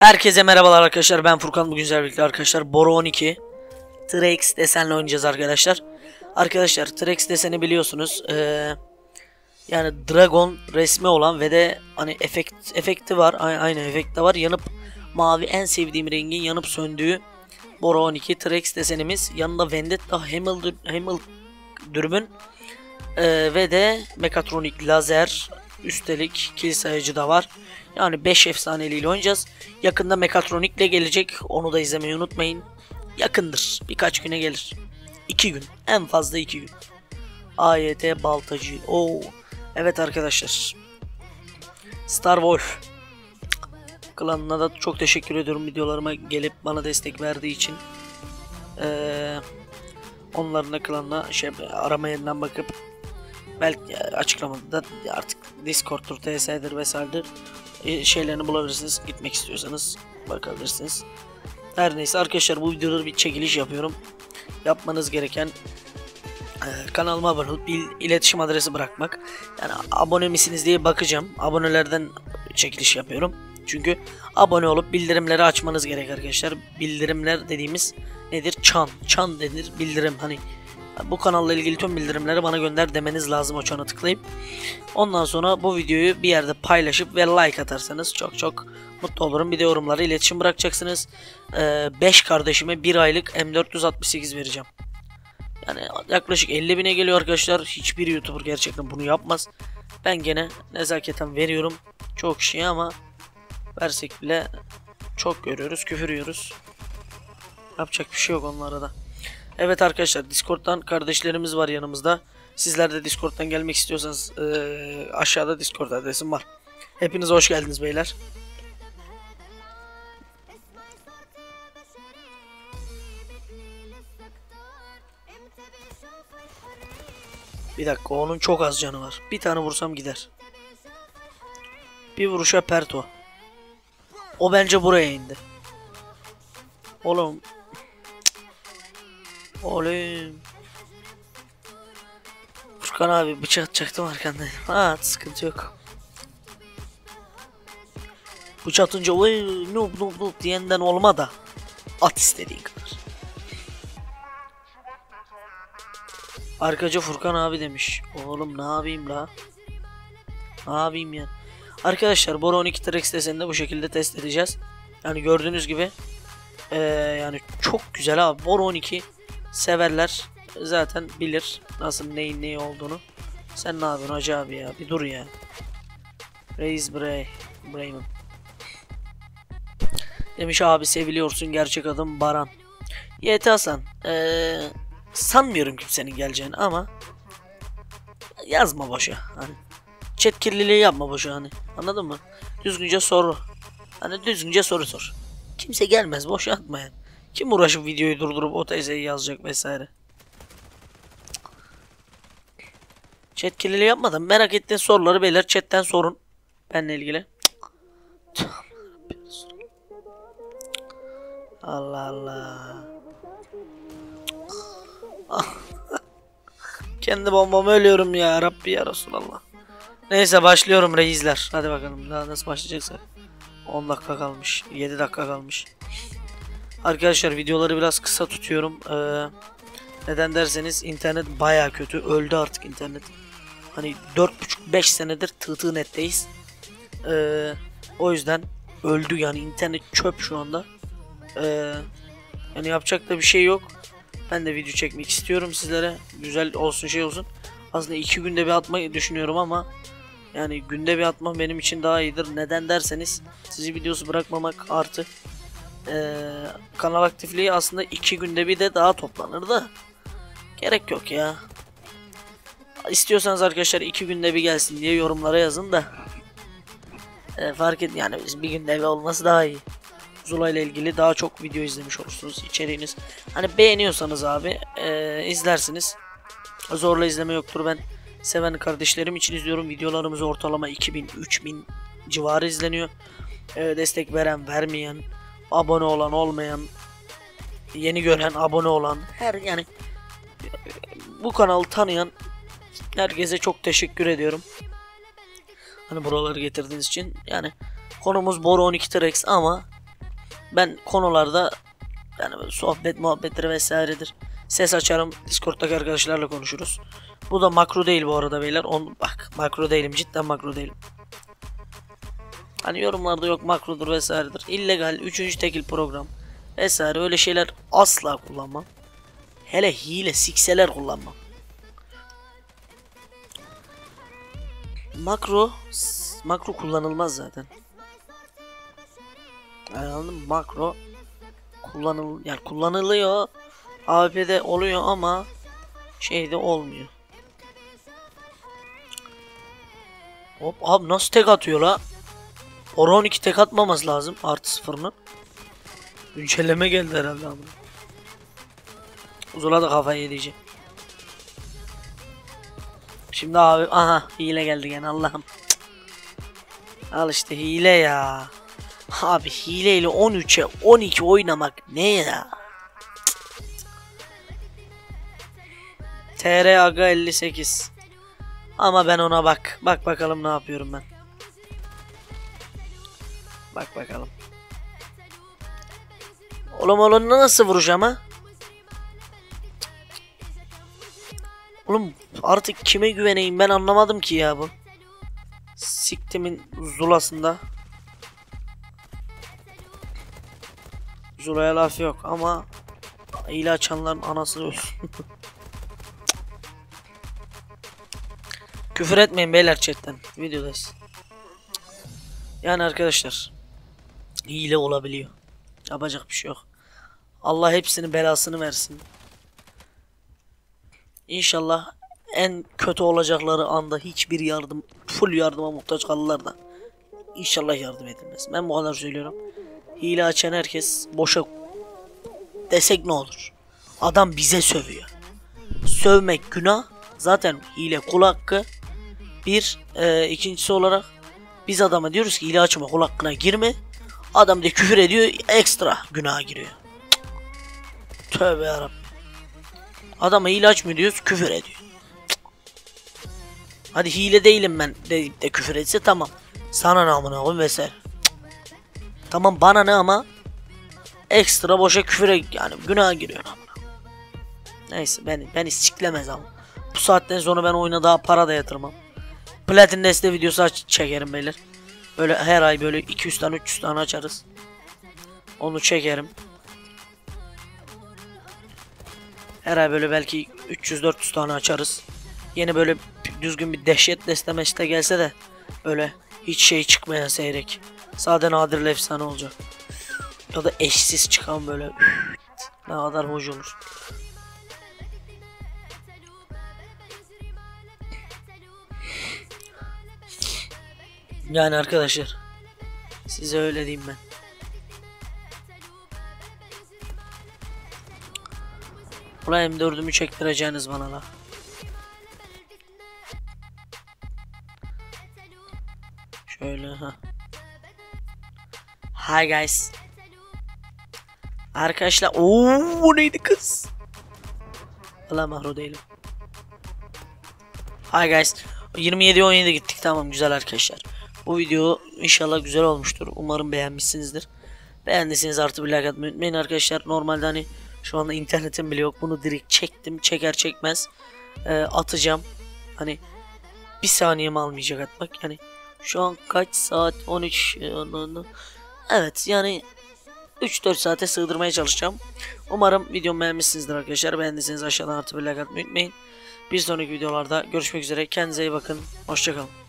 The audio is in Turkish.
Herkese merhabalar arkadaşlar. Ben Furkan. Bugün sizlerle arkadaşlar Boro 12 Trex desenle oynayacağız arkadaşlar. Arkadaşlar Trex deseni biliyorsunuz ee, Yani Dragon resmi olan ve de hani efekt, efekti var aynı efekte var. Yanıp mavi en sevdiğim rengin yanıp söndüğü Boro 12 Trex desenimiz. Yanında Vendetta Hamel, Hamel dürümün ee, ve de mekatronik lazer üstelik kill sayıcı da var. Yani 5 efsaneliyle oynayacağız. Yakında mekatronikle gelecek. Onu da izlemeyi unutmayın. Yakındır. Birkaç güne gelir. 2 gün. En fazla 2 gün. AYT Baltacı. Oo. Evet arkadaşlar. Star Wolf. Klanına da çok teşekkür ediyorum videolarıma gelip bana destek verdiği için. Ee, onların da klanına şey arama yerinden bakıp belki açıklamada da artık Discord'tur, TS'dir vesairedir e, şeylerini bulabilirsiniz. Gitmek istiyorsanız bakabilirsiniz. Her neyse arkadaşlar bu videoları bir çekiliş yapıyorum. Yapmanız gereken e, kanalıma abone olup bir iletişim adresi bırakmak. Yani abone misiniz diye bakacağım. Abonelerden çekiliş yapıyorum. Çünkü abone olup bildirimleri açmanız gerek arkadaşlar. Bildirimler dediğimiz nedir? Çan. Çan denir bildirim. Hani bu kanalla ilgili tüm bildirimleri bana gönder demeniz lazım o çana tıklayıp. Ondan sonra bu videoyu bir yerde paylaşıp ve like atarsanız çok çok mutlu olurum. Bir de yorumlara iletişim bırakacaksınız. 5 kardeşime 1 aylık M468 vereceğim. Yani yaklaşık 50 bine geliyor arkadaşlar. Hiçbir YouTuber gerçekten bunu yapmaz. Ben gene nezaketen veriyorum. Çok şey ama versek bile çok görüyoruz, küfür yiyoruz. Yapacak bir şey yok onlara da. Evet arkadaşlar Discord'dan kardeşlerimiz var yanımızda. Sizler de Discord'dan gelmek istiyorsanız eee, aşağıda Discord adresim var. Hepiniz hoş geldiniz beyler. Bir dakika onun çok az canı var. Bir tane vursam gider. Bir vuruşa pert o. O bence buraya indi. Oğlum. Oğlum. Furkan abi bıçak atacaktım arkandayım. Ha sıkıntı yok. Bıçak atınca oy noob noob noob diyenden olma da. At istediğin kadar. Arkacı Furkan abi demiş. Oğlum ne yapayım la? Ne yapayım ya? Arkadaşlar Boro 12 Trex desenini bu şekilde test edeceğiz. Yani gördüğünüz gibi eee, yani çok güzel abi. Boro 12 severler zaten bilir nasıl neyin neyi olduğunu. Sen ne yapıyorsun hacı abi ya? Bir dur ya. Reis Bray. Brayman. Demiş abi seviliyorsun gerçek adım Baran. YT Hasan. Eee sanmıyorum kimsenin geleceğini ama yazma boşa. Hani chat kirliliği yapma boşa hani. Anladın mı? Düzgünce soru. Hani düzgünce soru sor. Kimse gelmez boşa atma yani. Kim uğraşıp videoyu durdurup o teyzeyi yazacak vesaire. Chat kirliliği yapmadan merak ettiğin soruları beyler chatten sorun. Benle ilgili. Allah Allah. Kendi bombamı ölüyorum ya Rabbi ya Resulallah. Neyse başlıyorum reisler. Hadi bakalım daha nasıl başlayacaksa. 10 dakika kalmış. 7 dakika kalmış. Arkadaşlar videoları biraz kısa tutuyorum. Ee, neden derseniz internet baya kötü. Öldü artık internet. Hani 4,5-5 senedir tığ netteyiz. Ee, o yüzden öldü yani internet çöp şu anda. Ee, yani yapacak da bir şey yok. Ben de video çekmek istiyorum sizlere. Güzel olsun şey olsun. Aslında iki günde bir atmayı düşünüyorum ama yani günde bir atmam benim için daha iyidir. Neden derseniz sizi videosu bırakmamak artı eee, kanal aktifliği aslında iki günde bir de daha toplanır da gerek yok ya. İstiyorsanız arkadaşlar iki günde bir gelsin diye yorumlara yazın da Eee, fark et yani bir günde bir olması daha iyi. Zula ile ilgili daha çok video izlemiş olursunuz. İçeriğiniz hani beğeniyorsanız abi eee, izlersiniz. Zorla izleme yoktur. Ben seven kardeşlerim için izliyorum. Videolarımız ortalama 2000-3000 civarı izleniyor. Eee, destek veren, vermeyen, abone olan, olmayan, yeni gören, abone olan her yani bu kanalı tanıyan Herkese çok teşekkür ediyorum. Hani buraları getirdiğiniz için. Yani konumuz Boru 12 Trex ama ben konularda yani sohbet muhabbetleri vesairedir. Ses açarım. Discord'daki arkadaşlarla konuşuruz. Bu da makro değil bu arada beyler. On, bak makro değilim. Cidden makro değilim. Hani yorumlarda yok makrodur vesairedir. İllegal, üçüncü tekil program vesaire öyle şeyler asla kullanmam. Hele hile, sikseler kullanmam. Makro, makro kullanılmaz zaten. Yani anladın mı? Makro kullanıl yani kullanılıyor. AWP'de oluyor ama şeyde olmuyor. Hop abi nasıl tek atıyor la? Ora 12 tek atmaması lazım artı sıfırının. Güncelleme geldi herhalde abi. Uzula da kafayı yedeceğim. Şimdi abi aha hile geldi gene Allah'ım. Al işte hile ya. Abi hileyle 13'e 12 oynamak ne ya? TR Aga 58. Ama ben ona bak. Bak bakalım ne yapıyorum ben. Bak bakalım. Oğlum oğlum nasıl vuracağım ha? Oğlum artık kime güveneyim ben anlamadım ki ya bu. Siktimin zulasında. Zula'ya laf yok ama hile açanların anası ölsün. Küfür etmeyin beyler chatten. Videodayız. Yani arkadaşlar hile olabiliyor. Yapacak bir şey yok. Allah hepsinin belasını versin. İnşallah en kötü olacakları anda hiçbir yardım, full yardıma muhtaç kalırlar da. İnşallah yardım edilmez. Ben bu kadar söylüyorum. Hile açan herkes boşa desek ne olur? Adam bize sövüyor. Sövmek günah. Zaten hile kul hakkı. Bir, e, ikincisi olarak biz adama diyoruz ki hile açma kul hakkına girme. Adam da küfür ediyor ekstra günaha giriyor. Tövbe yarabbim. Adama hile açmıyor diyoruz küfür ediyor. Hadi hile değilim ben deyip de küfür etse tamam. Sana ne amına koyayım vesaire. Tamam bana ne ama ekstra boşa küfüre yani günaha giriyor amına. Neyse beni beni siklemez ama. Bu saatten sonra ben oyuna daha para da yatırmam. Platin deste videosu çekerim beyler. Böyle her ay böyle 200 tane 300 tane açarız. Onu çekerim. Her ay böyle belki 300-400 tane açarız. Yeni böyle düzgün bir dehşet desteme işte gelse de böyle hiç şey çıkmayan seyrek. Sade nadir efsane olacak. Ya da eşsiz çıkan böyle ne kadar hoş olur. Yani arkadaşlar size öyle diyeyim ben. Ulan M4'ümü çektireceğiniz bana la. Şöyle ha. Hi guys. Arkadaşlar ooo bu neydi kız? Valla mahro değilim. Hi guys. 27 17 gittik tamam güzel arkadaşlar. Bu video inşallah güzel olmuştur. Umarım beğenmişsinizdir. Beğendiyseniz artı bir like atmayı unutmayın arkadaşlar. Normalde hani şu anda internetim bile yok. Bunu direkt çektim. Çeker çekmez e, atacağım. Hani bir saniyemi almayacak atmak. Yani şu an kaç saat 13 e, Evet yani 3-4 saate sığdırmaya çalışacağım. Umarım videomu beğenmişsinizdir arkadaşlar. Beğendiyseniz aşağıdan artı bir like atmayı unutmayın. Bir sonraki videolarda görüşmek üzere. Kendinize iyi bakın. Hoşçakalın.